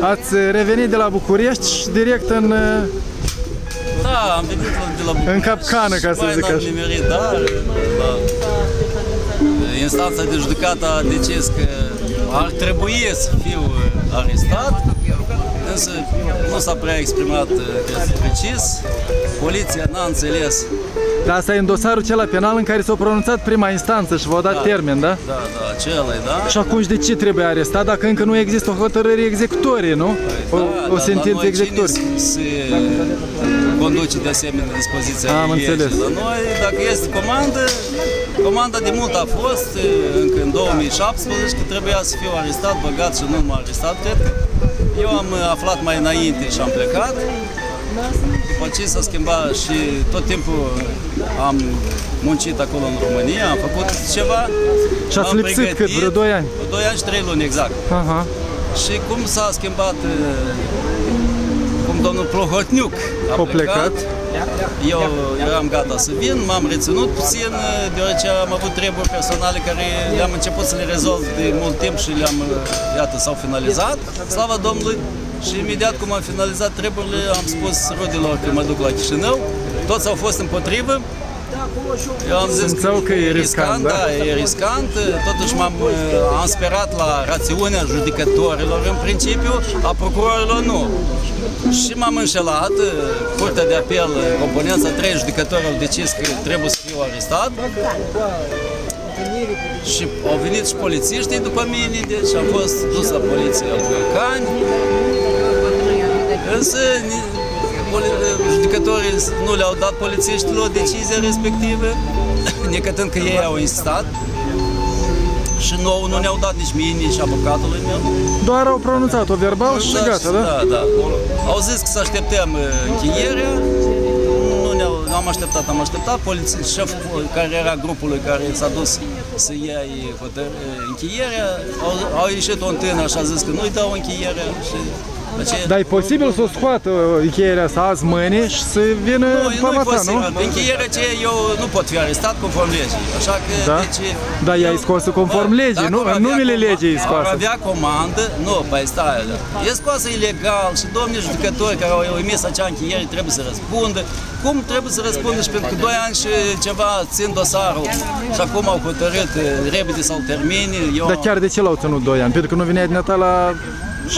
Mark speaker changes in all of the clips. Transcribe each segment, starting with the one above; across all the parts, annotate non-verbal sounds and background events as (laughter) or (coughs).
Speaker 1: Ați revenit de la București și direct în... uh,
Speaker 2: Da, am venit la- de la București.
Speaker 1: În capcană, ca să
Speaker 2: și
Speaker 1: zic
Speaker 2: mai n-am
Speaker 1: așa.
Speaker 2: nimerit, da, la instanța de judecată a decis că ar trebui să fiu arestat, însă nu s-a prea exprimat uh, cred, precis. Poliția n-a înțeles.
Speaker 1: Dar asta e în dosarul cel penal în care s-a pronunțat prima instanță și v-au dat
Speaker 2: Da.
Speaker 1: termen, da?
Speaker 2: Da, da, acela da?
Speaker 1: Și atunci de ce trebuie arestat dacă încă nu există o hotărâre executorie, nu? O,
Speaker 2: Da,
Speaker 1: o
Speaker 2: dar
Speaker 1: sentință
Speaker 2: la noi
Speaker 1: executorie.
Speaker 2: cine se conduce de asemenea dispoziția
Speaker 1: Am
Speaker 2: legii.
Speaker 1: înțeles.
Speaker 2: La noi, dacă este comandă, comanda de mult a fost, încă în 2017, că trebuia să fiu arestat, băgat și nu m-a arestat, cred că. Eu am aflat mai înainte și am plecat. După ce s-a schimbat și tot timpul am muncit acolo în România, am făcut ceva.
Speaker 1: Și ați
Speaker 2: m-am
Speaker 1: lipsit cât?
Speaker 2: pregătit.
Speaker 1: Vreo doi ani?
Speaker 2: 2 ani și 3 luni, exact.
Speaker 1: Aha.
Speaker 2: Și cum s-a schimbat, uh, cum domnul Plohotniuc a,
Speaker 1: A plecat.
Speaker 2: eu eram gata să vin, m-am reținut puțin, uh, deoarece am avut treburi personale care le-am început să le rezolv de mult timp și le-am, uh, iată, s-au finalizat, slavă Domnului. Și imediat cum am finalizat treburile, am spus rudilor că mă duc la Chișinău, toți au fost împotrivă, eu am zis
Speaker 1: Simțeau că e riscant, da?
Speaker 2: da, e riscant, totuși m-am, am sperat la rațiunea judecătorilor în principiu, a procurorilor nu. Și m-am înșelat, Curtea de apel, componența 3 judecători au decis că trebuie să fiu arestat. Și au venit și polițiștii după mine, deci am fost dus la poliție la Vulcani. Însă ni- poli- judecătorii nu le-au dat polițiștilor decizia respectivă, (coughs) necătând că ei au insistat. Și nouă nu ne-au dat nici mie, nici avocatului meu.
Speaker 1: Doar au pronunțat-o verbal și gata, da?
Speaker 2: Da, da. Au zis că să așteptăm uh, încheierea. Nu ne-au, nu am așteptat, am așteptat. Poliț- șeful care era grupului care s-a dus să ia hotăr- încheierea, au, au ieșit un tânăr și a zis că nu-i dau încheierea și aceea...
Speaker 1: Dar e posibil să o scoată încheierea asta azi mâine și să vină
Speaker 2: Nu, nu e
Speaker 1: fama ta, nu?
Speaker 2: posibil. Încheierea ce eu nu pot fi arestat conform legii. Așa că,
Speaker 1: Da?
Speaker 2: deci...
Speaker 1: Da, i-ai
Speaker 2: eu-
Speaker 1: scos-o conform
Speaker 2: Bă,
Speaker 1: legii,
Speaker 2: dacă
Speaker 1: nu?
Speaker 2: ar
Speaker 1: În
Speaker 2: avea
Speaker 1: numele
Speaker 2: comandă-
Speaker 1: legii e scoasă.
Speaker 2: Ar avea comandă, nu, păi stai, da. E scoasă ilegal și domnii judecători care au emis acea încheiere trebuie să răspundă. Cum trebuie să răspundă și pentru că 2 ani și ceva țin dosarul și acum au hotărât eh, repede să-l termine. Eu
Speaker 1: Dar chiar de ce l-au ținut 2 ani? Pentru că nu vinea dinata la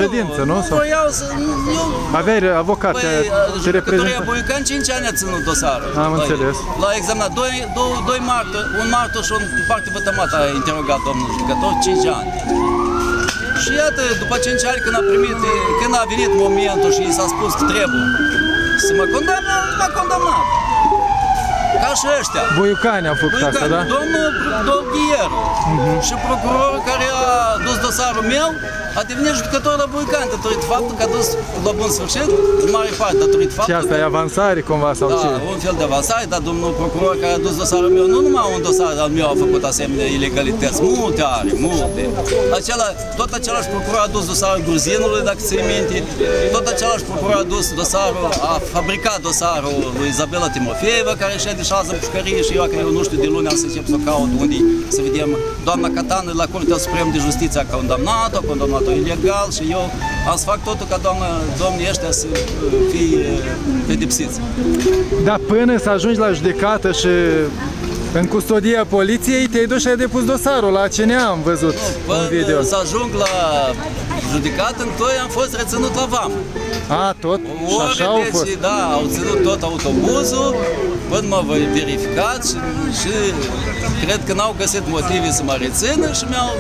Speaker 1: ședință, nu? Sau
Speaker 2: Vreau să... Eu,
Speaker 1: aveai avocat,
Speaker 2: Păi,
Speaker 1: te, te
Speaker 2: judecătoria
Speaker 1: reprezenta?
Speaker 2: Boican 5 ani a ținut dosarul.
Speaker 1: Am
Speaker 2: La-
Speaker 1: înțeles.
Speaker 2: La examinat, doi, doi, doi martori, un martor și un parte vătămat a interogat domnul judecător 5 ani. Și iată, după 5 ani când a primit, când a venit momentul și i s-a spus că trebuie să mă condamnă, m-a condamnat. Ca și ăștia.
Speaker 1: Boiucani au făcut asta, da? Mhm.
Speaker 2: Domnul Dolghieru și procurorul care a dus dosarul meu a devenit judecător la Buican datorită faptul că a dus la bun sfârșit, în mare parte datorită
Speaker 1: Și
Speaker 2: faptului
Speaker 1: asta e avansare cumva sau ce?
Speaker 2: da, un fel de avansare, dar domnul procuror care a dus dosarul meu, nu numai un dosar al meu a făcut asemenea ilegalități, multe are, multe. Acela, tot același procuror a dus dosarul gruzinului, dacă ți minte, tot același procuror a dus dosarul, a fabricat dosarul lui Izabela Timofeeva, care și de șază pușcărie și eu, că eu nu știu de luni am să încep să o caut unde să vedem. Doamna Catană la Curtea Supremă de Justiție a condamnat-o, a condamnat-o ilegal și eu am să fac totul ca doamna, domnii ăștia să uh, fie uh, pedepsiți.
Speaker 1: Dar până să ajungi la judecată și în custodia poliției, te-ai dus și ai depus dosarul la CNA, am văzut un video.
Speaker 2: Până să ajung la judecat, întâi am fost reținut la VAM.
Speaker 1: A, tot? Și
Speaker 2: Ore,
Speaker 1: așa au fost.
Speaker 2: deci, da, au ținut tot autobuzul, până mă verificat și, și cred că n-au găsit motive să mă rețină și mi-au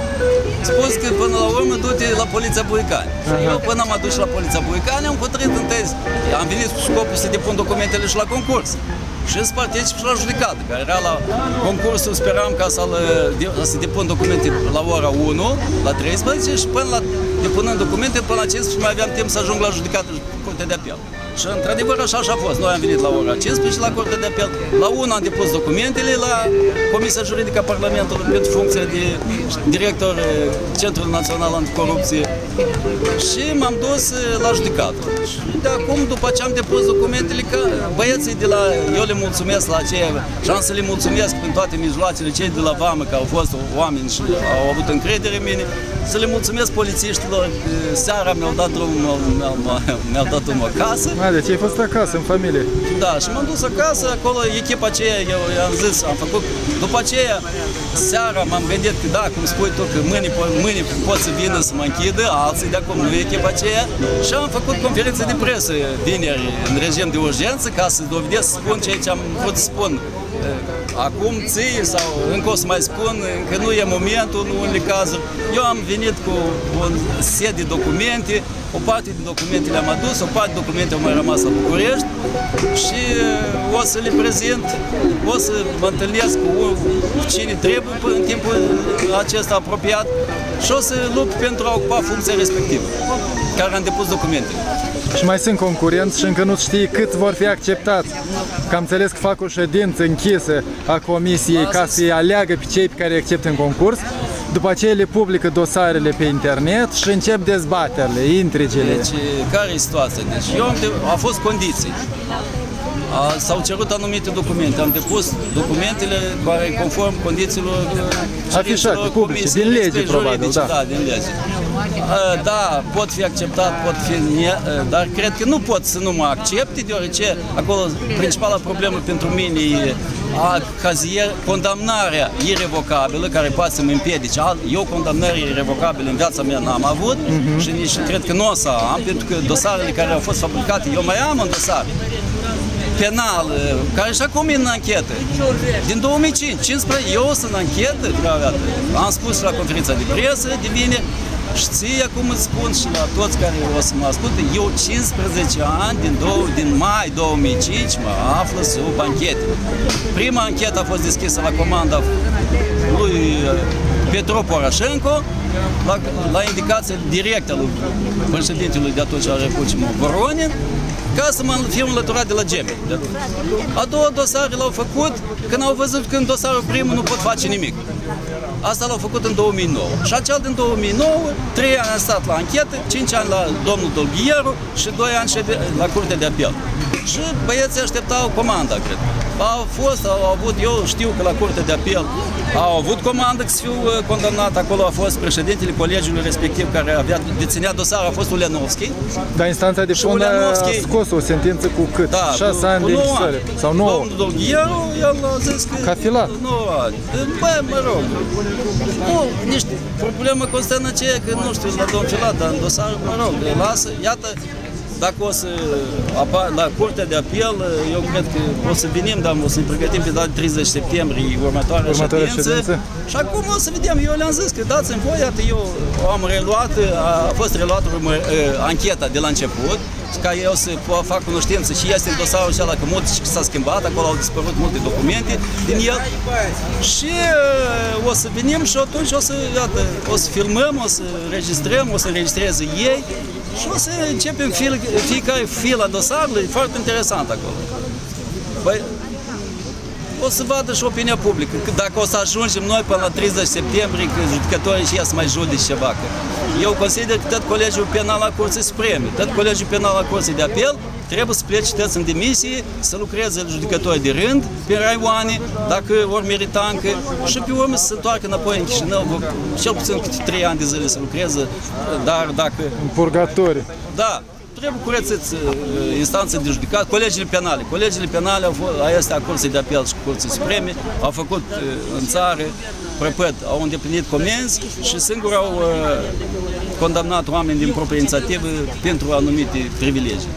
Speaker 2: spus că până la urmă du-te la Poliția Buicani. Și eu până am adus la Poliția Buicani am hotărât întâi, am venit cu scopul să depun documentele și la concurs. Și să particip și la judecată, care era la concursul, speram ca să, să depun documente la ora 1, la 13 și până la depunând documente, până la 15 mai aveam timp să ajung la judecată Curtea de Apel. Și într-adevăr așa și a fost. Noi am venit la ora 15 la Curtea de Apel. La 1 am depus documentele la Comisia Juridică a Parlamentului pentru funcția de director eh, Centrul Național Anticorupție. Și m-am dus uh, la judecată. Și de acum, după ce am depus documentele, că băieții de la, eu le mulțumesc la aceea și am să le mulțumesc prin toate mijloacele, cei de la Vamă, că au fost oameni și au avut încredere în mine, să le mulțumesc polițiștilor, că seara mi-au dat drumul, mi-au, mi-au, mi-au dat drumul acasă.
Speaker 1: A, deci ai fost acasă, în familie.
Speaker 2: Da, și m-am dus acasă, acolo echipa aceea, eu i-am zis, am făcut, după aceea, seara m-am gândit că da, cum spui tu, că mâine, po- mâine pot să vină să mă închidă, alții de acum nu e echipa aceea și am făcut conferință de presă vineri în regim de urgență ca să dovedesc să spun ceea ce am vrut să spun. Acum ție sau încă o să mai spun, încă nu e momentul în unele cazuri. Eu am venit cu un set de documente, o parte din documente le-am adus, o parte din documente au mai rămas la București și uh, o să le prezint, o să mă întâlnesc cu cine trebuie p- în timpul acesta apropiat și o să lupt pentru a ocupa funcția respectivă, care am depus documentele.
Speaker 1: Și mai sunt concurenți și încă nu știi cât vor fi acceptați. Că am înțeles că fac o ședință închisă a comisiei ca să-i aleagă pe cei pe care îi acceptă în concurs. După aceea le publică dosarele pe internet și încep dezbaterile, intrigele.
Speaker 2: Deci, care e situația? Deci, eu am de, a fost condiții. A, s-au cerut anumite documente. Am depus documentele care conform condițiilor uh,
Speaker 1: Afișate,
Speaker 2: cerințelor
Speaker 1: publice,
Speaker 2: comisiei
Speaker 1: din lege,
Speaker 2: respective
Speaker 1: probabil,
Speaker 2: juridice,
Speaker 1: da.
Speaker 2: da, din lege. A, Da, pot fi acceptat, pot fi ne, dar cred că nu pot să nu mă accepte, deoarece acolo principala problemă pentru mine e a cazier, condamnarea irrevocabilă care poate să mă împiedice. Al- Eu condamnări irrevocabile în viața mea n-am avut și nici cred că nu o să am, pentru că dosarele care au fost fabricate, eu mai am în dosar penal, care și acum e în anchetă. Din 2005, 15, eu sunt în anchetă, dragă, am spus la conferința de presă de mine, știi acum îți spun și la toți care o să mă asculte, eu 15 ani, din, dou- din mai 2005, mă află sub anchetă. Prima anchetă a fost deschisă la comanda lui uh, Petro Poroșenko, la, la indicație directă a lui președintelui de atunci al Republicii Voronin, ca să mă fiu înlăturat de la geme. de atunci. A doua dosare l-au făcut când au văzut că în dosarul primul nu pot face nimic. Asta l-au făcut în 2009. Și acel din 2009, 3 ani a stat la anchetă, 5 ani la domnul Dolghieru și 2 ani șede la curtea de apel. Și băieții așteptau comanda, cred. Au fost, au avut, eu știu că la curtea de apel au avut comandă să fiu uh, condamnat. Acolo a fost președintele colegiului respectiv care avea, deținea dosarul, a fost Ulenovski.
Speaker 1: Dar instanța de
Speaker 2: Și
Speaker 1: fond a
Speaker 2: Uleanovski-
Speaker 1: scos o sentință cu cât?
Speaker 2: Da,
Speaker 1: 6
Speaker 2: cu-
Speaker 1: ani
Speaker 2: cu
Speaker 1: de
Speaker 2: nouă
Speaker 1: închisoare.
Speaker 2: ani.
Speaker 1: Sau 9.
Speaker 2: Domnul Dolghieru, el a zis că...
Speaker 1: Ca filat.
Speaker 2: 9 ani. Bă, mă rog. Nu, niște problemă constă în aceea că, nu știu, la domn Filat, dar în dosar, mă rog, îl lasă. Iată, dacă o să apar la curtea de apel, eu cred că o să venim, dar o să ne pregătim pe data de 30 septembrie următoarea,
Speaker 1: Următoarea
Speaker 2: ședință.
Speaker 1: ședință.
Speaker 2: Și acum o să vedem, eu le-am zis că dați-mi voi, iată, eu am reluat, a fost reluată urmă, uh, ancheta de la început, ca eu să po- fac cunoștință și este în dosarul acela că mult și s-a schimbat, acolo au dispărut multe documente din el și uh, o să venim și atunci o să, iată, o să filmăm, o să registrăm, o să înregistreze ei și o să începem fil, fiecare fil a dosarului, e foarte interesant acolo. Păi, o să vadă și opinia publică. Că dacă o să ajungem noi până la 30 septembrie, că judecătorii și ea să mai judice ceva. Că eu consider că tot Colegiul Penal al Curții Supreme, tot Colegiul Penal al Curții de Apel trebuie să plece toți în demisie, să lucreze judecători de rând pe raioane, dacă ori merita încă, și pe urmă să se întoarcă înapoi în Chișinău, vor- cel puțin câte 3 ani de zile să lucreze, dar dacă
Speaker 1: În purgatoriu.
Speaker 2: da, trebuie curățiți uh, instanțe de judecat, colegiile penale. Colegiile penale au fost, este a Curții de Apel și Curții Supreme, au făcut uh, în țară, repet, au îndeplinit comenzi și singur au uh, condamnat oameni din proprie inițiativă pentru anumite privilegii.